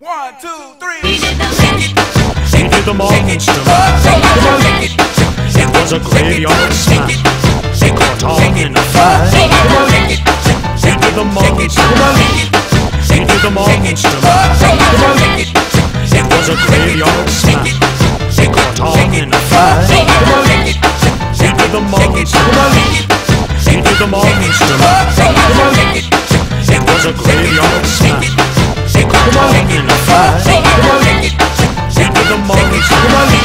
One, two, three. He did the monster It was a graveyard smash. They caught on in a fight. He did the monster He did the monster It was a graveyard smash. They caught on in a fight. He did the monster He did the monster It was a graveyard smash. They caught on in a 谁给我金币？谁给我 money？给我 money？